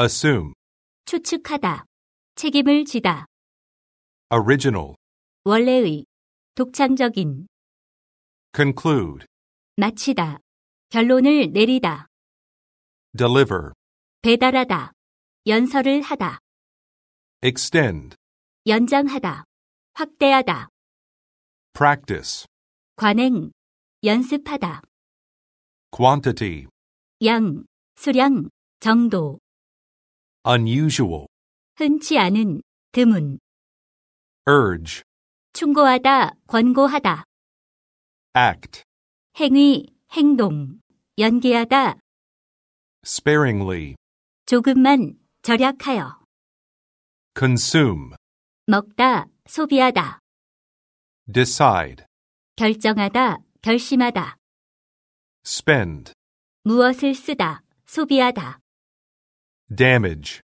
assume, 추측하다, 책임을 지다, original, 원래의, 독창적인, conclude, 마치다, 결론을 내리다, deliver, 배달하다, 연설을 하다, extend, 연장하다, 확대하다, practice, 관행, 연습하다, quantity, 양, 수량, 정도, unusual, 흔치 않은, 드문, urge, 충고하다, 권고하다, act, 행위, 행동, 연기하다, sparingly, 조금만, 절약하여, consume, 먹다, 소비하다, decide, 결정하다, 결심하다, spend, 무엇을 쓰다, 소비하다, damage,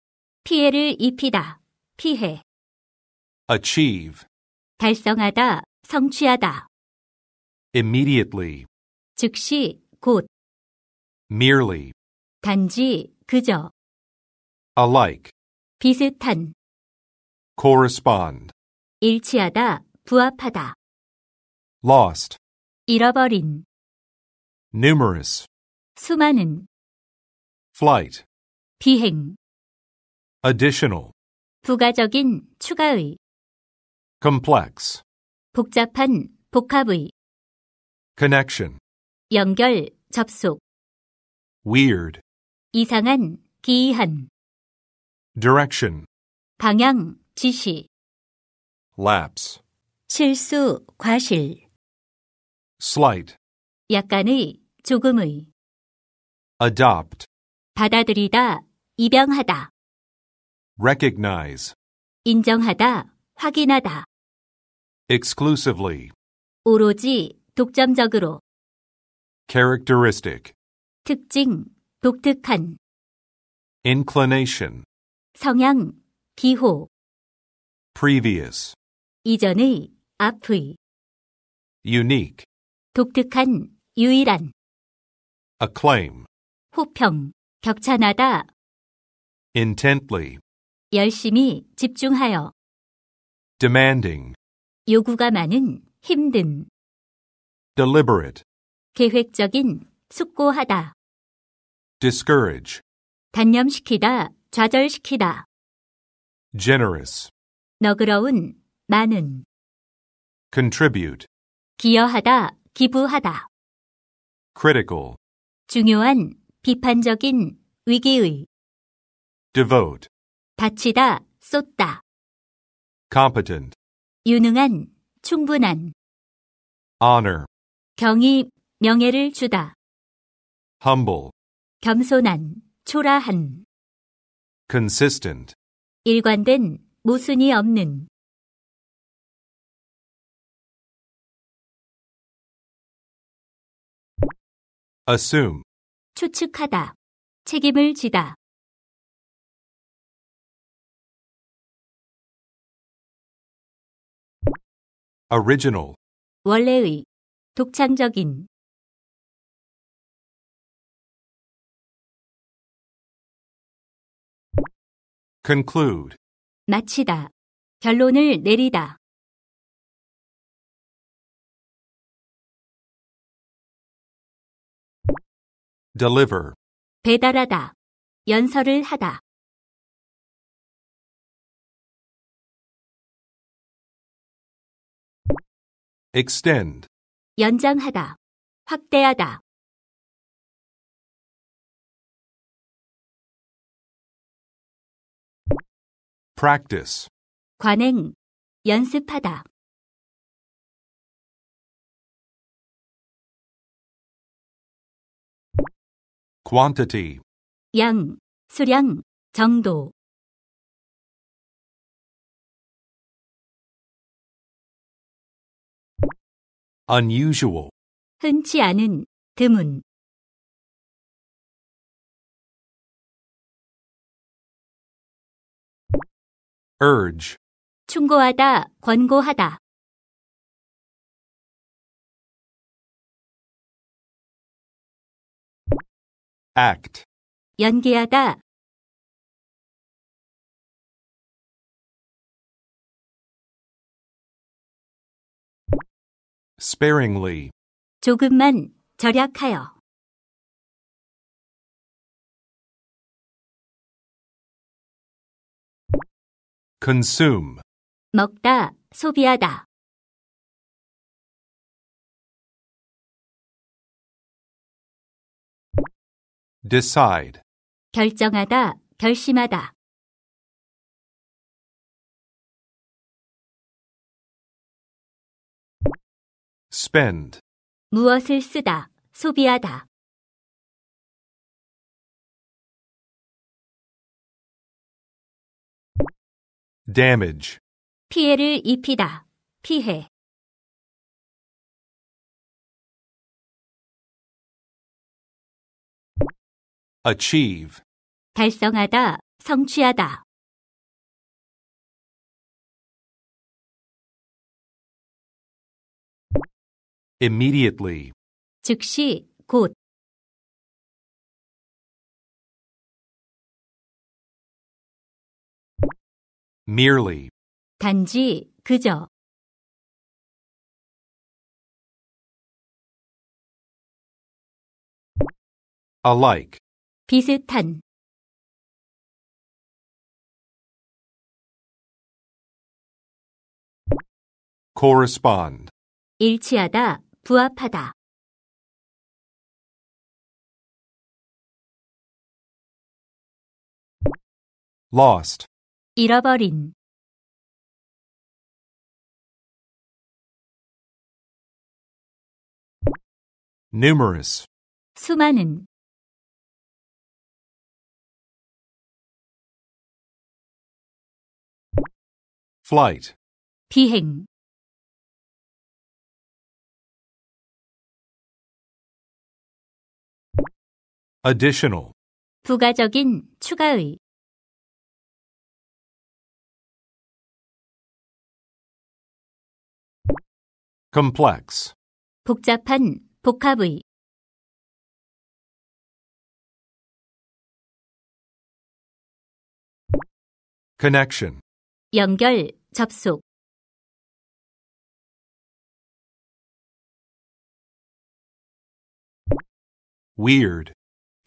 피해를 입히다, 피해, achieve, 달성하다, 성취하다, immediately, 즉시, 곧, merely, 단지, 그저, alike, 비슷한, correspond, 일치하다, 부합하다, lost, 잃어버린, numerous, 수많은, flight, 비행, additional, 부가적인, 추가의, complex, 복잡한, 복합의, connection, 연결, 접속, weird, 이상한, 기이한, direction, 방향, 지시, lapse, 실수, 과실, slight, 약간의, 조금의, adopt, 받아들이다, 입양하다, recognize, 인정하다, 확인하다, exclusively, 오로지, 독점적으로, characteristic, 특징, 독특한, inclination, 성향, 기호, previous, 이전의, 앞의, unique, 독특한, 유일한, acclaim, 호평, 격찬하다, intently, 열심히, 집중하여, demanding, 요구가 많은, 힘든, deliberate, 계획적인, 숙고하다, discourage, 단념시키다, 좌절시키다, generous, 너그러운, 많은, contribute, 기여하다, 기부하다, critical, 중요한, 비판적인, 위기의, devote, 바치다, 쏟다, competent, 유능한, 충분한, honor, 경이, 명예를 주다, humble, 겸손한, 초라한, consistent, 일관된, 모순이 없는, assume, 추측하다, 책임을 지다, original, 원래의, 독창적인, conclude, 마치다, 결론을 내리다, deliver, 배달하다, 연설을 하다, extend, 연장하다, 확대하다, practice, 관행, 연습하다, quantity, 양, 수량, 정도, unusual, 흔치 않은, 드문, urge, 충고하다, 권고하다, act, 연기하다, sparingly, 조금만 절약하여. consume, 먹다, 소비하다. decide, 결정하다, 결심하다. Spend, 무엇을 쓰다, 소비하다. damage, 피해를 입히다, 피해. achieve, 달성하다, 성취하다. immediately, 즉시, 곧. merely, 단지, 그저. alike, 비슷한. correspond, 일치하다, 부합하다. lost, 잃어버린. numerous, 수많은. flight, 비행. additional, 부가적인, 추가의. complex, 복잡한, 복합의. connection, 연결, 접속. weird,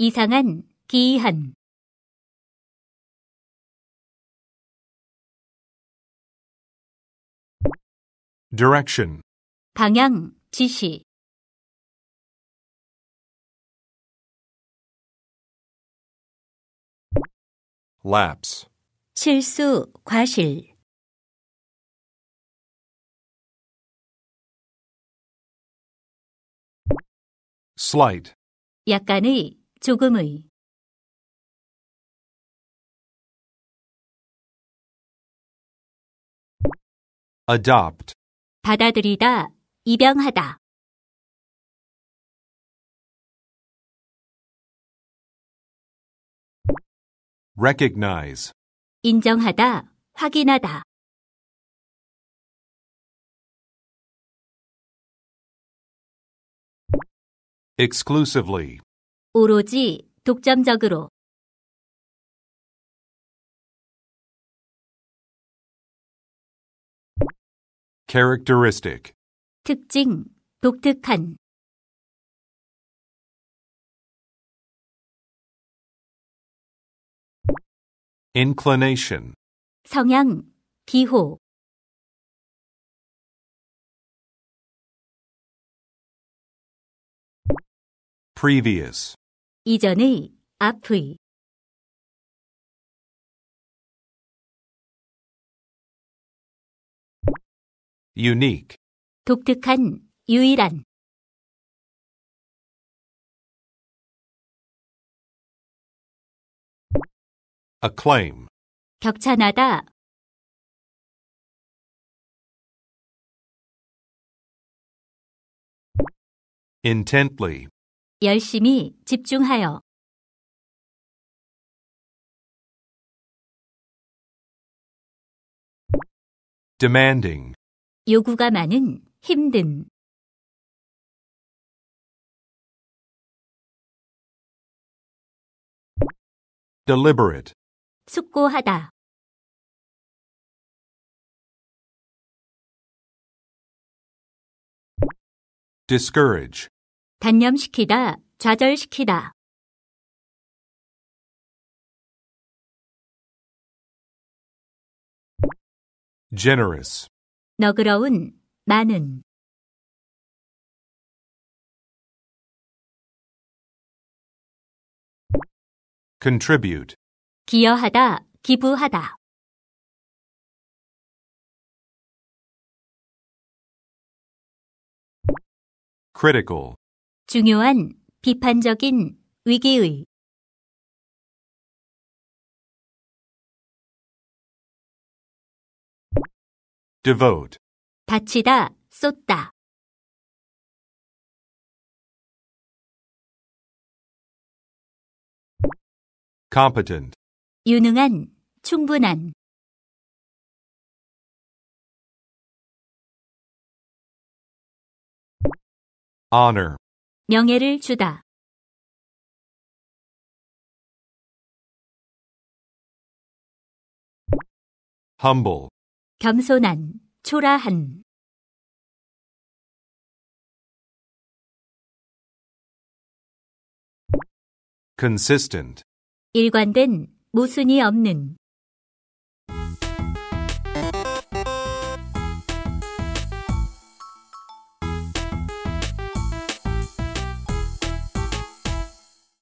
이상한, 기이한. direction, 방향, 지시. lapse, 실수, 과실. slight, 약간의, 조금의. adopt, 받아들이다, 입양하다. recognize, 인정하다, 확인하다. exclusively, 오로지, 독점적으로. characteristic, 특징, 독특한. inclination, 성향, 기호. previous, 이전의, 앞의. unique, 독특한, 유일한. acclaim, 격찬하다, intently, 열심히, 집중하여. demanding, 요구가 많은, 힘든. deliberate, 숙고하다. discourage, 단념시키다, 좌절시키다. generous, 너그러운, 많은. contribute, 기여하다, 기부하다. critical, 중요한, 비판적인, 위기의. devote, 바치다, 쏟다. competent, 유능한, 충분한. honor, 명예를 주다. humble, 겸손한, 초라한. consistent, 일관된, 모순이 없는.